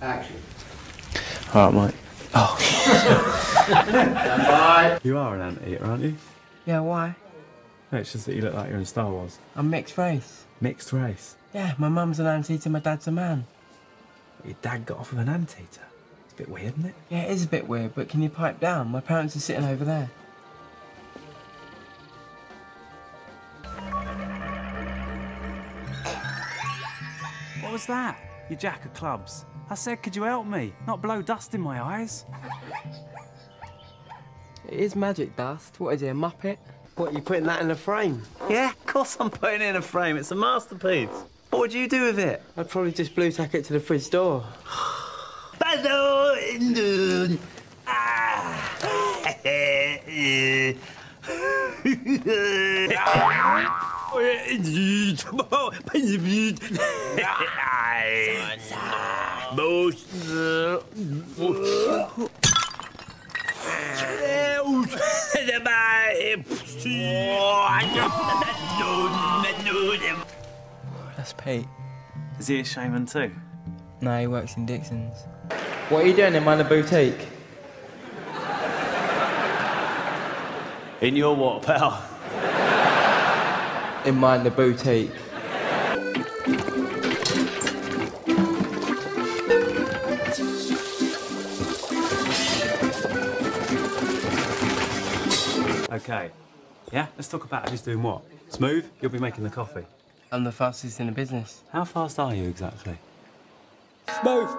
Action. All right, mate. Oh. Stand by. You are an anteater, aren't you? Yeah, why? No, it's just that you look like you're in Star Wars. I'm mixed race. Mixed race. Yeah, my mum's an anteater, my dad's a man. Your dad got off with an anteater. It's a bit weird, isn't it? Yeah, it is a bit weird, but can you pipe down? My parents are sitting over there. What was that? You jack of clubs. I said, could you help me? Not blow dust in my eyes. It is magic dust. What is it, a muppet? What, you putting that in a frame? Yeah, of course I'm putting it in a frame. It's a masterpiece. What would you do with it? I'd probably just blue tack it to the fridge door. That's Pete. Is he a shaman too? No, he works in Dixon's. What are you doing in my boutique? In your what, pal? In my boutique. Okay. Yeah, let's talk about who's doing what. Smooth, you'll be making the coffee. I'm the fastest in the business. How fast are you exactly? Smooth!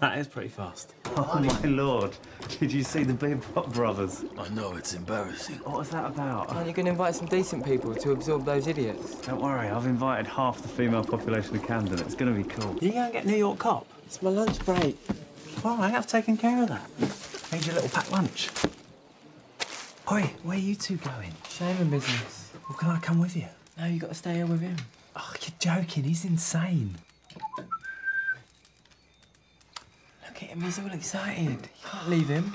That is pretty fast. Oh my lord. Did you see the Big Pop Brothers? I know it's embarrassing. What was that about? Aren't you going to invite some decent people to absorb those idiots? Don't worry, I've invited half the female population of Camden. It's going to be cool. You going to get New York Cop? It's my lunch break. All right, I've taken care of that. Made your little packed lunch. Oi, where are you two going? Shaving business. Well, can I come with you? No, you got to stay here with him. Oh, you're joking. He's insane. Look at him, he's all excited. You can't leave him.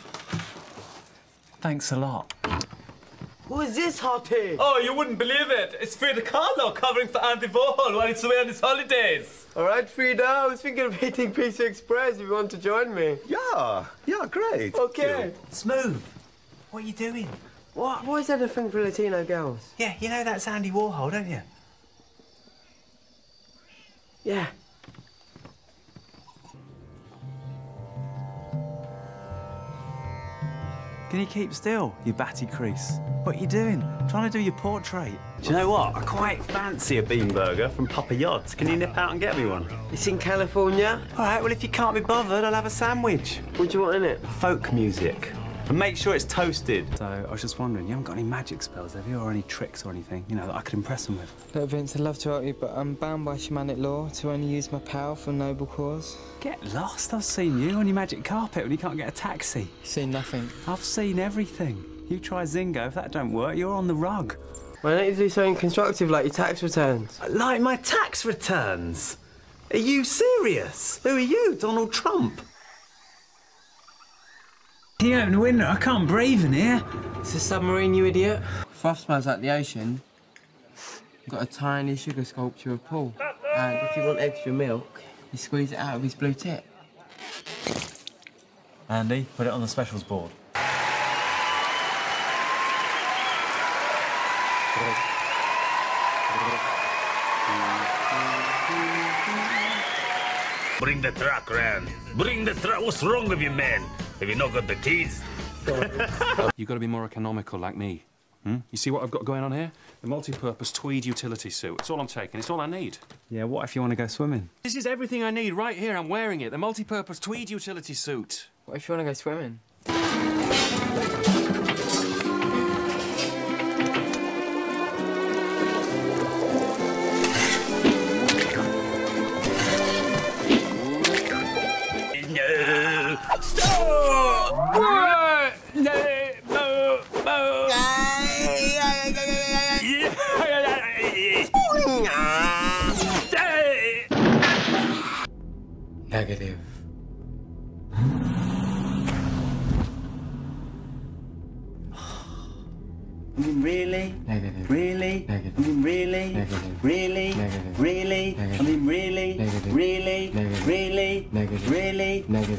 Thanks a lot. Who is this hottie? Oh, you wouldn't believe it. It's Frida Kahlo covering for Andy Warhol while he's away on his holidays. All right, Frida, I was thinking of hitting Pizza Express if you want to join me. Yeah, yeah, great. Okay. Smooth. What are you doing? What? Why is that a thing for Latino girls? Yeah, you know that's Andy Warhol, don't you? Yeah. Can you keep still, you batty crease? What are you doing? Trying to do your portrait. Do you know what? I quite fancy a bean burger from Papa Yods. Can you nip out and get me one? It's in California. All right, well, if you can't be bothered, I'll have a sandwich. What do you want in it? Folk music. And make sure it's toasted. So I was just wondering, you haven't got any magic spells, have you? Or any tricks or anything, you know, that I could impress them with? Look, Vince, I'd love to help you, but I'm bound by shamanic law to only use my power for noble cause. Get lost. I've seen you on your magic carpet when you can't get a taxi. Seen nothing. I've seen everything. You try Zingo. If that don't work, you're on the rug. Why don't you do something constructive like your tax returns? Like my tax returns? Are you serious? Who are you, Donald Trump? Can you open the window? I can't breathe in here. It's a submarine, you idiot. Froth smells like the ocean. I've got a tiny sugar sculpture of Paul. And if you want extra milk, you squeeze it out of his blue tip. Andy, put it on the specials board. Bring the truck round. Bring the truck. What's wrong with you, man? Have you not got the keys? You've got to be more economical like me. Hmm? You see what I've got going on here? The multi-purpose tweed utility suit. It's all I'm taking. It's all I need. Yeah, what if you want to go swimming? This is everything I need right here. I'm wearing it. The multi-purpose tweed utility suit. What if you want to go swimming? Stop!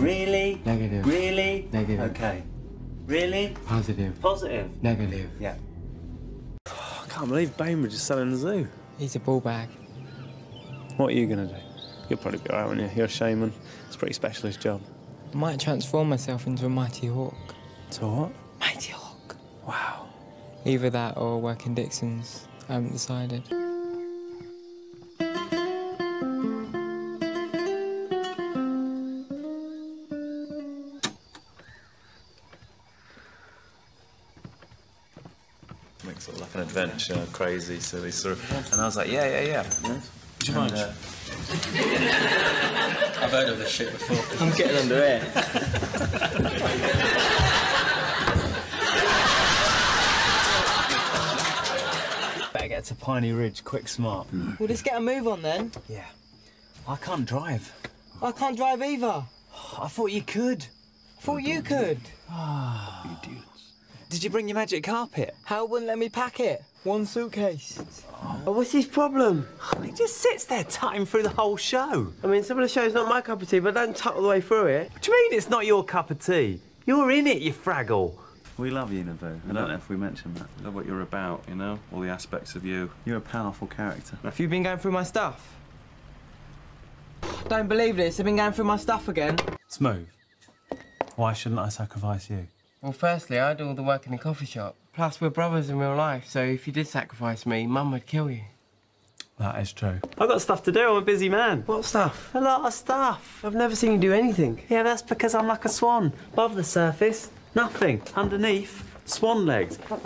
Negative. Really? Negative. Really? Negative. Okay. Really? Positive. Positive. Negative. Yeah. Oh, I can't believe Bainbridge is selling the zoo. He's a ball bag. What are you going to do? You'll probably be alright, won't you? You're a shaman. It's a pretty specialist job. I might transform myself into a mighty hawk. So what? Mighty hawk. Wow. Either that or work in Dixon's. I haven't decided. Sort of like an adventure, crazy, silly sort of. And I was like, yeah, yeah, yeah. Would you mind? I've heard of this shit before. I'm getting under here. Better get to Piney Ridge, quick, smart. Hmm. We'll just get a move on then. Yeah. I can't drive. I can't drive either. I thought you could. Thought you could. Ah. Did you bring your magic carpet? Hal wouldn't let me pack it. One suitcase. Oh, what's his problem? He just sits there tutting through the whole show. I mean, some of the show's not my cup of tea, but don't tut all the way through it. What do you mean it's not your cup of tea? You're in it, you fraggle. We love you, Naboo. I don't know if we mentioned that. I love what you're about, you know? All the aspects of you. You're a powerful character. Have you been going through my stuff? Don't believe this. I've been going through my stuff again. Smooth. Why shouldn't I sacrifice you? Well, firstly, I do all the work in the coffee shop. Plus, we're brothers in real life, so if you did sacrifice me, Mum would kill you. That is true. I've got stuff to do. I'm a busy man. What stuff? A lot of stuff. I've never seen you do anything. Yeah, that's because I'm like a swan. Above the surface, nothing. Underneath, swan legs. what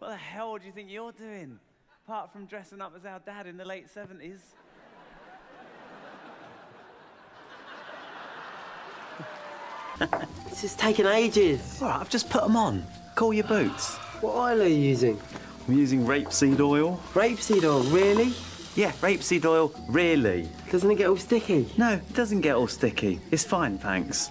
the hell do you think you're doing? Apart from dressing up as our dad in the late 70s. This is taking ages. All right, I've just put them on. Call your boots. What oil are you using? I'm using rapeseed oil. Rapeseed oil, really? Yeah, rapeseed oil, really. Doesn't it get all sticky? No, it doesn't get all sticky. It's fine, thanks.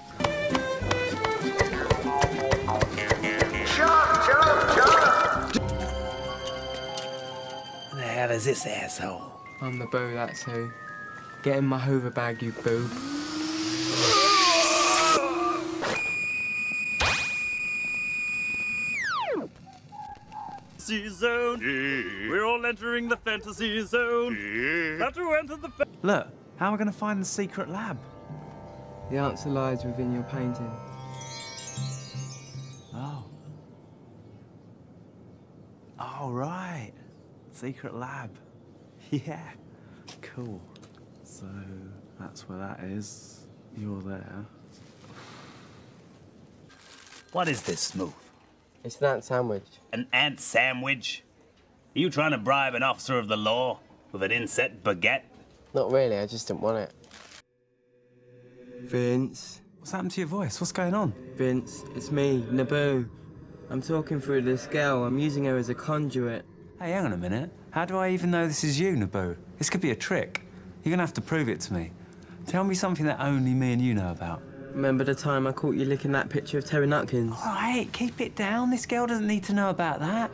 The hell is this asshole? I'm the boo, that's who. Get in my Hoover bag, you boob. Zone. We're all entering the fantasy zone. How to enter the. Fa- Look, how are we going to find the secret lab? The answer lies within your painting. Oh. Oh, right. Secret lab. Yeah. Cool. So that's where that is. You're there. What is this, Smooth? It's an ant sandwich. An ant sandwich? Are you trying to bribe an officer of the law with an inset baguette? Not really, I just didn't want it. Vince, What's happened to your voice? What's going on? Vince, it's me, Naboo. I'm talking through this girl. I'm using her as a conduit. Hey, hang on a minute. How do I even know this is you, Naboo? This could be a trick. You're gonna have to prove it to me. Tell me something that only me and you know about. Remember the time I caught you licking that picture of Terry Nutkins? All right, keep it down. This girl doesn't need to know about that.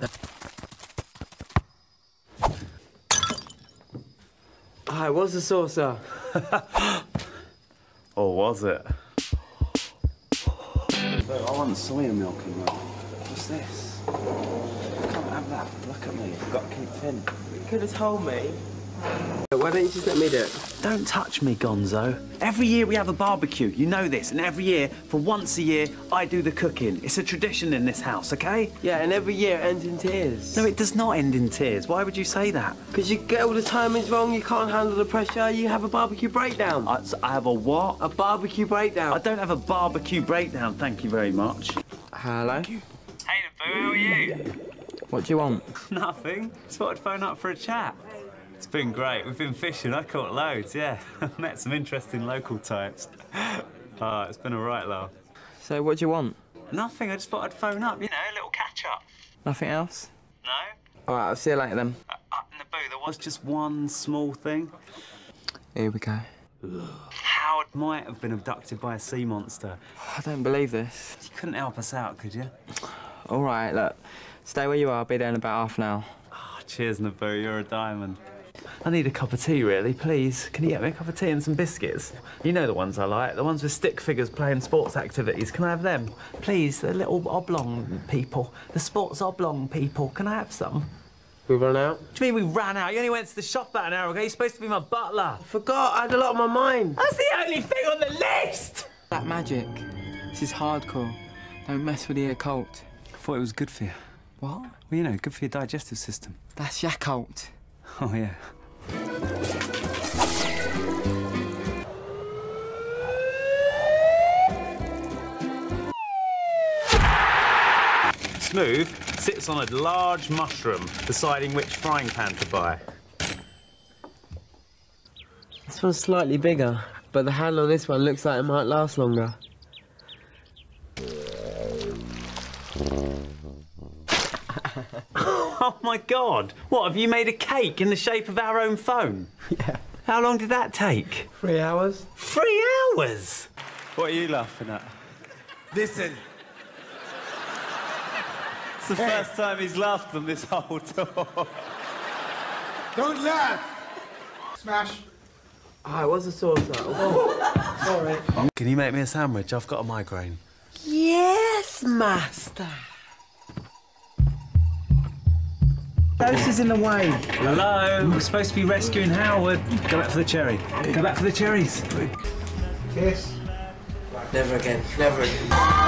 Ah, it was a saucer. Or was it? I want soya milk in mine. What's this? I can't have that. Look at me. I've got to keep thin. You could have told me. Why don't you just let me do it? Don't touch me, Gonzo. Every year we have a barbecue. You know this. And every year, for once a year, I do the cooking. It's a tradition in this house, okay? Yeah, and every year it ends in tears. No, it does not end in tears. Why would you say that? Because you get all the timings wrong, you can't handle the pressure, you have a barbecue breakdown. I, I have a what? A barbecue breakdown. I don't have a barbecue breakdown, thank you very much. Hello? Hey, Naboo, how are you? What do you want? Nothing. Just thought I'd phone up for a chat. It's been great. We've been fishing. I caught loads, yeah. Met some interesting local types. Ah, it's been a right laugh. So, what do you want? Nothing. I just thought I'd phone up. You know, a little catch up. Nothing else? No? Alright, I'll see you later then. Uh, uh, Naboo, there was just one small thing. Here we go. Howard Might have been abducted by a sea monster. I don't believe this. You couldn't help us out, could you? All right, look. Stay where you are. I'll be there in about half an hour. Oh, cheers, Naboo. You're a diamond. I need a cup of tea, really, please. Can you get me a cup of tea and some biscuits? You know the ones I like, the ones with stick figures playing sports activities. Can I have them? Please, the little oblong people, the sports oblong people. Can I have some? We ran out? What do you mean we ran out? You only went to the shop about an hour ago. You're supposed to be my butler. Forgot. I had a lot on my mind. That's the only thing on the list! That magic. This is hardcore. Don't mess with the occult. I thought it was good for you. What? Well, you know, good for your digestive system. That's Yakult. Oh, yeah. Smooth sits on a large mushroom, deciding which frying pan to buy. This one's slightly bigger, but the handle on this one looks like it might last longer. God! What, have you made a cake in the shape of our own phone? Yeah. How long did that take? Three hours? Three hours! What are you laughing at? Listen. It's the first time he's laughed on this whole tour. Don't laugh. Smash. Ah, it was a saucer. Sorry. Can you make me a sandwich? I've got a migraine. Yes, master. Ghost is in the way. Hello? We're supposed to be rescuing Howard. Go back for the cherry. Go back for the cherries. Kiss. Never again. Never again.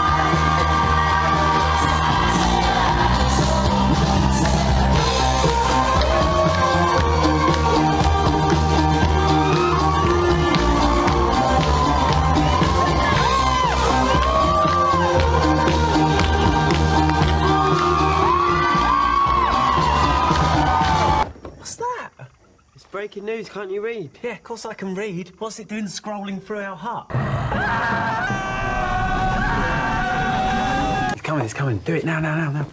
Breaking news. Can't you read? Yeah, of course I can read. What's it doing scrolling through our hut? it's coming, it's coming. Do it now, now, now, now.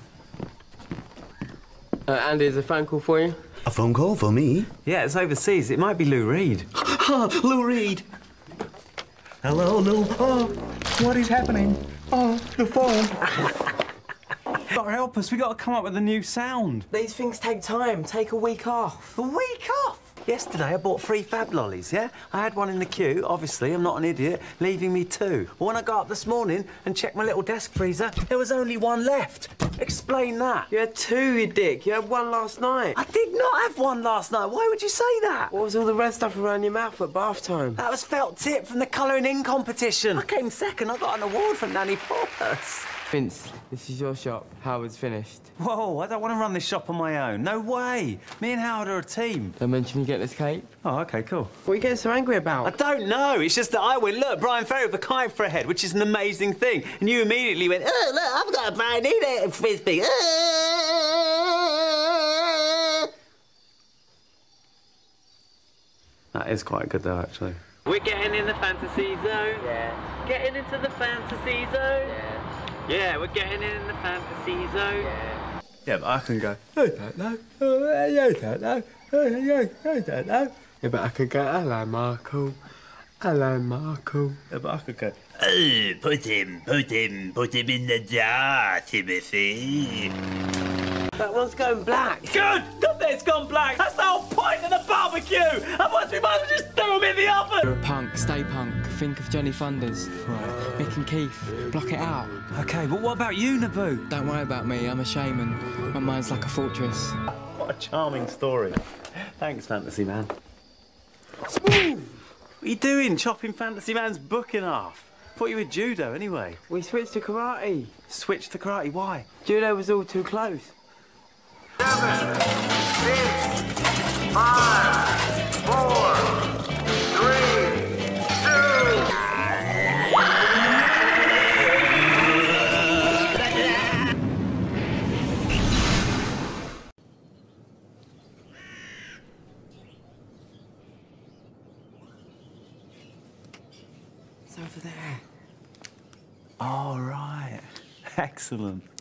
Uh, Andy, there's a phone call for you. A phone call for me? Yeah, it's overseas. It might be Lou Reed. Lou Reed. Hello, Lou. Oh, what is happening? Oh, the phone. Gotta help us. We gotta come up with a new sound. These things take time. Take a week off. A week off? Yesterday I bought three fab lollies, yeah? I had one in the queue, obviously, I'm not an idiot, leaving me two. But when I got up this morning and checked my little desk freezer, there was only one left. Explain that. You had two, you dick. You had one last night. I did not have one last night. Why would you say that? What was all the red stuff around your mouth at bath time? That was felt tip from the colouring in competition. I came second. I got an award from Nanny Porpoise. Vince, this is your shop. Howard's finished. Whoa, I don't want to run this shop on my own. No way. Me and Howard are a team. Don't mention you get this cape. Oh, okay, cool. What are you getting so angry about? I don't know. It's just that I went, look, Bryan Ferry with a kite for a head, which is an amazing thing. And you immediately went, oh, look, I've got a Brian Eno frisbee. Ah. That is quite good, though, actually. We're getting in the fantasy zone. Yeah. Getting into the fantasy zone. Yeah. Yeah, we're getting in the fantasy zone. Yeah. Yeah, but I can go. I don't know. I don't know. I don't know. Yeah, but I could go, hello, Marco. Hello, Marco. Yeah, but I could go. Oh, put him, put him, put him in the jar, Timothy. That one's going black. Good! Good that it's gone black! That's the whole point of the barbecue! Otherwise we might as well just throw them in the oven! You're a punk. Stay punk. Think of Johnny Thunders. Right. Mick and Keith. Block it out. Okay, but what about you, Naboo? Don't worry about me. I'm a shaman. My mind's like a fortress. What a charming story. Thanks, Fantasy Man. What are you doing, chopping Fantasy Man's book in half? Thought you were judo anyway. We switched to karate. Switched to karate, why? Judo was all too close. It's over there. All right. Excellent.